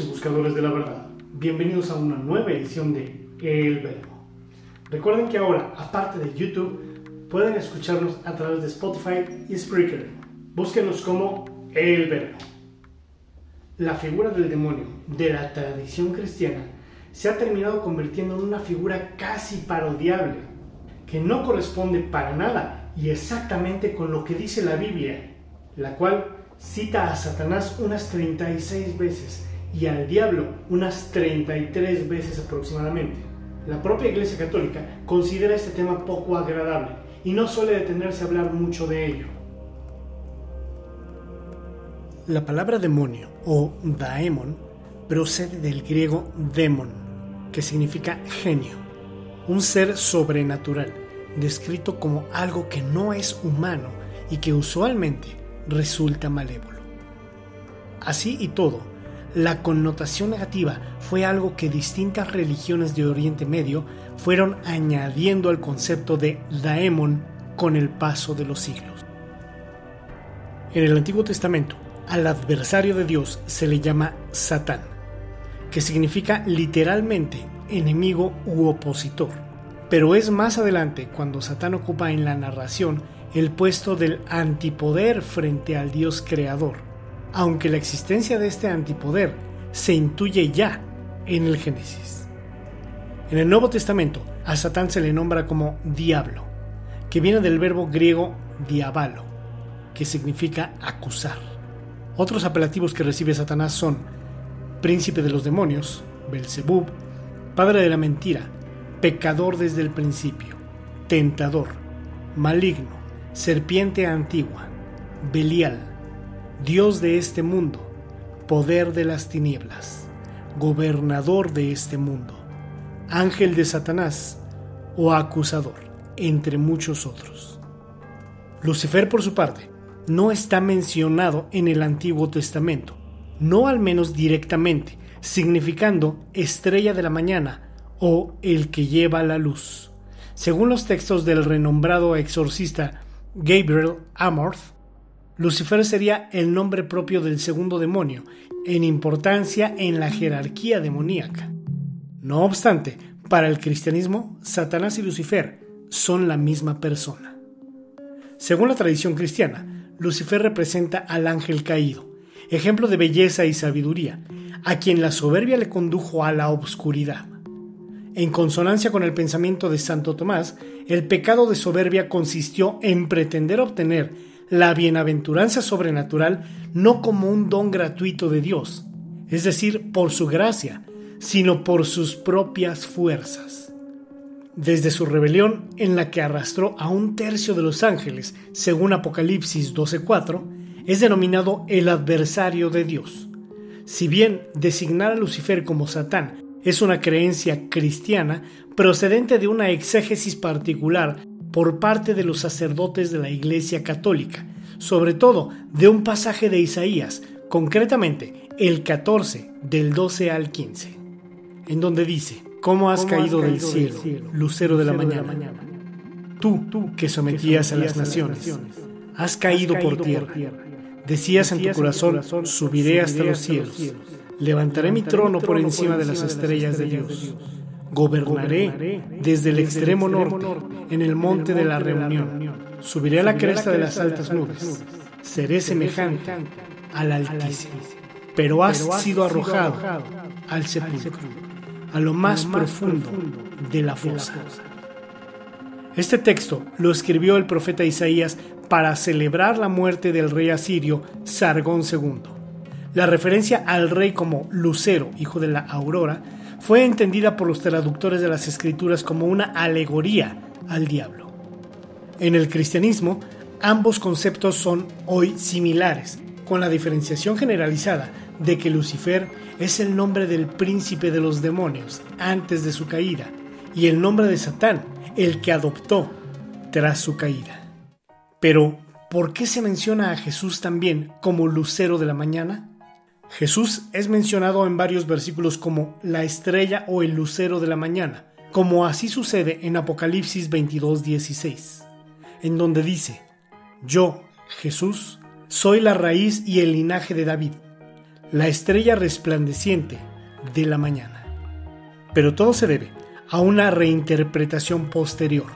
y buscadores de la verdad. Bienvenidos a una nueva edición de El Verbo. Recuerden que ahora, aparte de YouTube, pueden escucharnos a través de Spotify y Spreaker. Búsquenos como El Verbo. La figura del demonio de la tradición cristiana se ha terminado convirtiendo en una figura casi parodiable, que no corresponde para nada y exactamente con lo que dice la Biblia, la cual cita a Satanás unas 36 veces y al diablo unas 33 veces aproximadamente. La propia Iglesia Católica considera este tema poco agradable y no suele detenerse a hablar mucho de ello. La palabra demonio o daemon procede del griego demon, que significa genio, un ser sobrenatural, descrito como algo que no es humano y que usualmente resulta malévolo. Así y todo, la connotación negativa fue algo que distintas religiones de Oriente Medio fueron añadiendo al concepto de daemon con el paso de los siglos. En el Antiguo Testamento, al adversario de Dios se le llama Satán, que significa literalmente enemigo u opositor. Pero es más adelante cuando Satán ocupa en la narración el puesto del antipoder frente al Dios creador, aunque la existencia de este antipoder se intuye ya en el Génesis. En el Nuevo Testamento, a Satán se le nombra como diablo, que viene del verbo griego diabalo, que significa acusar. Otros apelativos que recibe Satanás son príncipe de los demonios, Belzebub, padre de la mentira, pecador desde el principio, tentador, maligno, serpiente antigua, Belial, Dios de este mundo, poder de las tinieblas, gobernador de este mundo, ángel de Satanás o acusador, entre muchos otros. Lucifer, por su parte, no está mencionado en el Antiguo Testamento, no al menos directamente, significando estrella de la mañana o el que lleva la luz. Según los textos del renombrado exorcista Gabriel Amorth, Lucifer sería el nombre propio del segundo demonio, en importancia en la jerarquía demoníaca. No obstante, para el cristianismo, Satanás y Lucifer son la misma persona. Según la tradición cristiana, Lucifer representa al ángel caído, ejemplo de belleza y sabiduría, a quien la soberbia le condujo a la obscuridad. En consonancia con el pensamiento de Santo Tomás, el pecado de soberbia consistió en pretender obtener la bienaventuranza sobrenatural no como un don gratuito de Dios, es decir, por su gracia, sino por sus propias fuerzas. Desde su rebelión, en la que arrastró a un tercio de los ángeles, según Apocalipsis 12:4, es denominado el adversario de Dios. Si bien designar a Lucifer como Satán es una creencia cristiana procedente de una exégesis particular por parte de los sacerdotes de la Iglesia Católica, sobre todo de un pasaje de Isaías, concretamente el 14 del 12 al 15, en donde dice, ¿Cómo has, caído, del, cielo, lucero, de la, mañana? Tú, tú que sometías, a las naciones, has caído, por tierra. Decías, en tu corazón, subiré hasta, los cielos Levantaré mi trono por encima de las estrellas de Dios. Gobernaré desde el extremo norte, en el monte de la reunión. Subiré a la cresta de las altas nubes. Seré semejante al Altísimo. Pero has sido arrojado al sepulcro, a lo más profundo de la fosa. Este texto lo escribió el profeta Isaías para celebrar la muerte del rey asirio Sargón II. La referencia al rey como Lucero, hijo de la aurora, fue entendida por los traductores de las escrituras como una alegoría al diablo. En el cristianismo, ambos conceptos son hoy similares, con la diferenciación generalizada de que Lucifer es el nombre del príncipe de los demonios antes de su caída y el nombre de Satán el que adoptó tras su caída. Pero, ¿por qué se menciona a Jesús también como lucero de la mañana? Jesús es mencionado en varios versículos como la estrella o el lucero de la mañana, como así sucede en Apocalipsis 22:16, en donde dice, Yo, Jesús, soy la raíz y el linaje de David, la estrella resplandeciente de la mañana. Pero todo se debe a una reinterpretación posterior,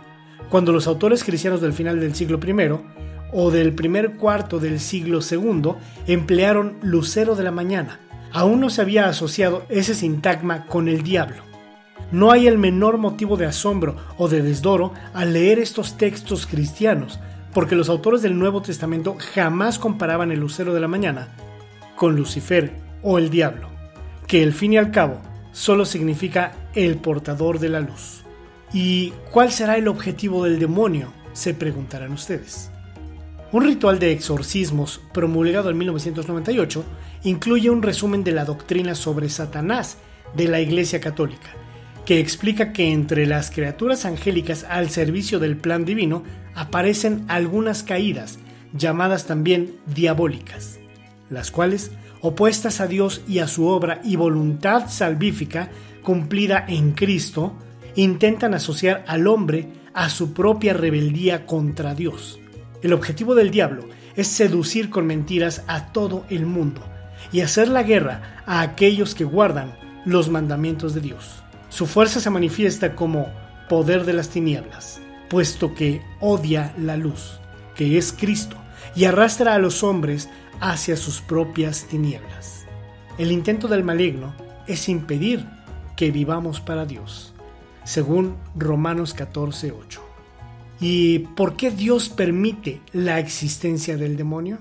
cuando los autores cristianos del final del siglo I o del primer cuarto del siglo II emplearon lucero de la mañana. Aún no se había asociado ese sintagma con el diablo. No hay el menor motivo de asombro o de desdoro al leer estos textos cristianos, porque los autores del Nuevo Testamento jamás comparaban el lucero de la mañana con Lucifer o el diablo, que al fin y al cabo solo significa el portador de la luz. ¿Y cuál será el objetivo del demonio? Se preguntarán ustedes. Un ritual de exorcismos promulgado en 1998 incluye un resumen de la doctrina sobre Satanás de la Iglesia Católica, que explica que entre las criaturas angélicas al servicio del plan divino aparecen algunas caídas, llamadas también diabólicas, las cuales, opuestas a Dios y a su obra y voluntad salvífica cumplida en Cristo, intentan asociar al hombre a su propia rebeldía contra Dios el objetivo del diablo es seducir con mentiras a todo el mundo y hacer la guerra a aquellos que guardan los mandamientos de Dios. Su fuerza se manifiesta como poder de las tinieblas, puesto que odia la luz, que es Cristo, y arrastra a los hombres hacia sus propias tinieblas. El intento del maligno es impedir que vivamos para Dios, según Romanos 14:8. ¿Y por qué Dios permite la existencia del demonio?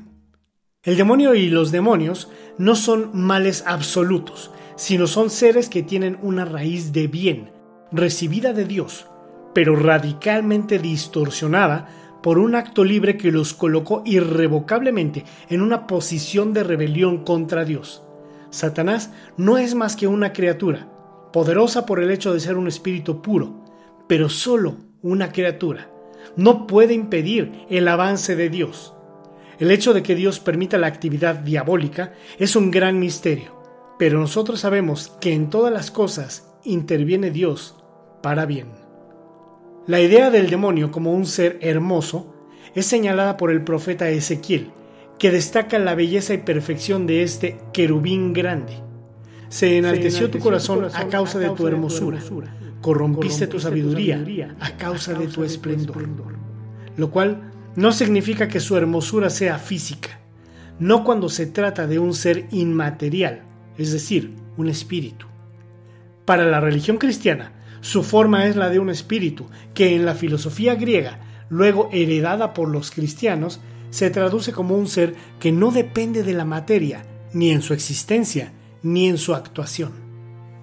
El demonio y los demonios no son males absolutos, sino son seres que tienen una raíz de bien, recibida de Dios, pero radicalmente distorsionada por un acto libre que los colocó irrevocablemente en una posición de rebelión contra Dios. Satanás no es más que una criatura, poderosa por el hecho de ser un espíritu puro, pero solo una criatura no puede impedir el avance de Dios. El hecho de que Dios permita la actividad diabólica es un gran misterio, pero nosotros sabemos que en todas las cosas interviene Dios para bien. La idea del demonio como un ser hermoso es señalada por el profeta Ezequiel, que destaca la belleza y perfección de este querubín grande. Se enalteció, tu, corazón a causa, de, tu hermosura corrompiste tu sabiduría a causa de tu esplendor. Lo cual no significa que su hermosura sea física, no cuando se trata de un ser inmaterial, es decir, un espíritu. Para la religión cristiana, su forma es la de un espíritu que en la filosofía griega, luego heredada por los cristianos, se traduce como un ser que no depende de la materia, ni en su existencia, ni en su actuación.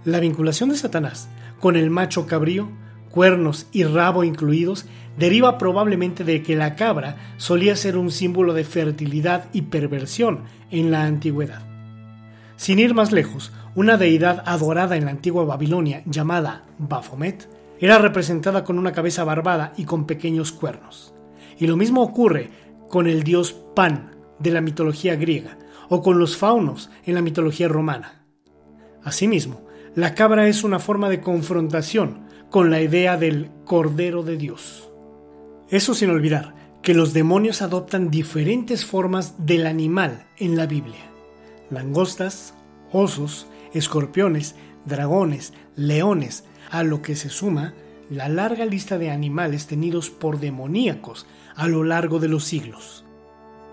La vinculación de Satanás con el macho cabrío, cuernos y rabo incluidos, deriva probablemente de que la cabra solía ser un símbolo de fertilidad y perversión en la antigüedad. Sin ir más lejos, una deidad adorada en la antigua Babilonia llamada Baphomet era representada con una cabeza barbada y con pequeños cuernos. Y lo mismo ocurre con el dios Pan de la mitología griega o con los faunos en la mitología romana. Asimismo, la cabra es una forma de confrontación con la idea del Cordero de Dios. Eso sin olvidar que los demonios adoptan diferentes formas del animal en la Biblia. Langostas, osos, escorpiones, dragones, leones, a lo que se suma la larga lista de animales tenidos por demoníacos a lo largo de los siglos.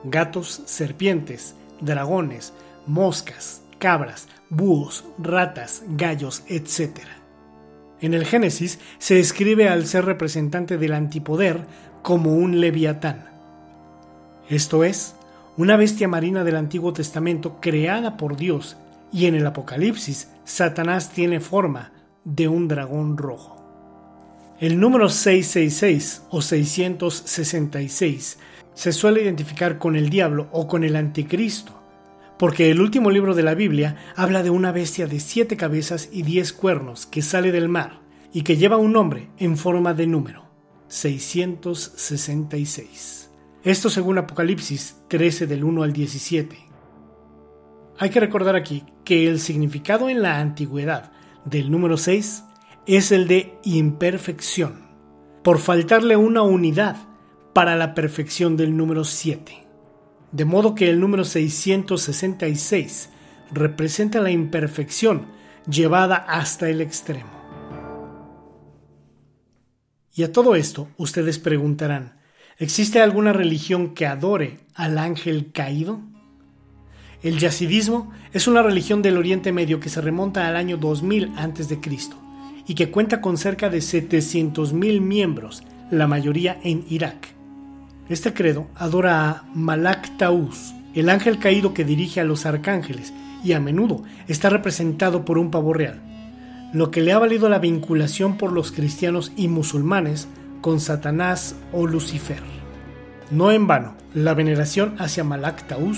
Gatos, serpientes, dragones, moscas, cabras, búhos, ratas, gallos, etc. En el Génesis se describe al ser representante del antipoder como un leviatán. Esto es, una bestia marina del Antiguo Testamento creada por Dios, y en el Apocalipsis Satanás tiene forma de un dragón rojo. El número 666 o 666 se suele identificar con el diablo o con el anticristo, porque el último libro de la Biblia habla de una bestia de siete cabezas y diez cuernos que sale del mar y que lleva un nombre en forma de número, 666. Esto según Apocalipsis 13 del 1 al 17. Hay que recordar aquí que el significado en la antigüedad del número 6 es el de imperfección, por faltarle una unidad para la perfección del número 7 de modo que el número 666 representa la imperfección llevada hasta el extremo. Y a todo esto, ustedes preguntarán, ¿existe alguna religión que adore al ángel caído? El yazidismo es una religión del Oriente Medio que se remonta al año 2000 a.C. y que cuenta con cerca de 700.000 miembros, la mayoría en Irak. Este credo adora a Malak Taus, el ángel caído que dirige a los arcángeles y a menudo está representado por un pavo real, lo que le ha valido la vinculación por los cristianos y musulmanes con Satanás o Lucifer. No en vano, la veneración hacia Malak Taus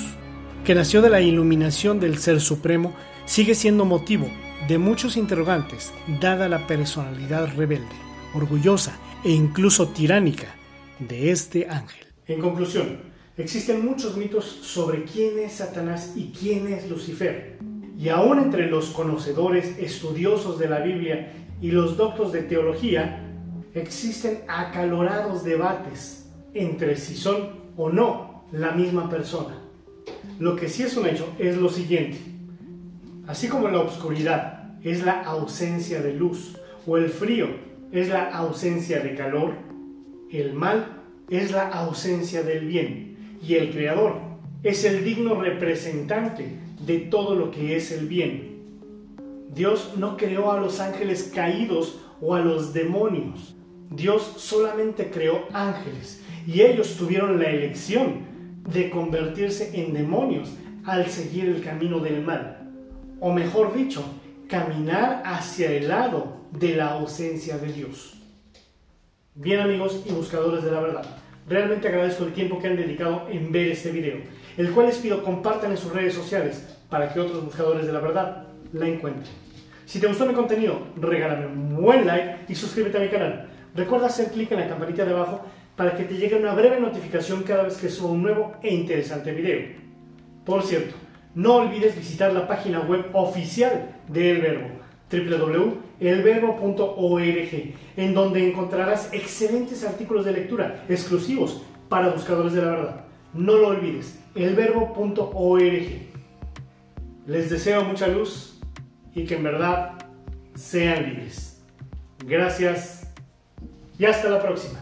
que nació de la iluminación del Ser Supremo, sigue siendo motivo de muchos interrogantes, dada la personalidad rebelde, orgullosa e incluso tiránica de este ángel. En conclusión, existen muchos mitos sobre quién es Satanás y quién es Lucifer. Y aún entre los conocedores estudiosos de la Biblia y los doctos de teología, existen acalorados debates entre si son o no la misma persona. Lo que sí es un hecho es lo siguiente. Así como la oscuridad es la ausencia de luz o el frío es la ausencia de calor, el mal es la ausencia del bien y el creador es el digno representante de todo lo que es el bien. Dios no creó a los ángeles caídos o a los demonios. Dios solamente creó ángeles y ellos tuvieron la elección de convertirse en demonios al seguir el camino del mal. O mejor dicho, caminar hacia el lado de la ausencia de Dios. Bien amigos y buscadores de la verdad, realmente agradezco el tiempo que han dedicado en ver este video, el cual les pido compartan en sus redes sociales para que otros buscadores de la verdad la encuentren. Si te gustó mi contenido, regálame un buen like y suscríbete a mi canal. Recuerda hacer clic en la campanita de abajo para que te llegue una breve notificación cada vez que suba un nuevo e interesante video. Por cierto, no olvides visitar la página web oficial de El Verbo, www.elverbo.org, en donde encontrarás excelentes artículos de lectura exclusivos para buscadores de la verdad. No lo olvides, elverbo.org. Les deseo mucha luz y que en verdad sean libres. Gracias y hasta la próxima.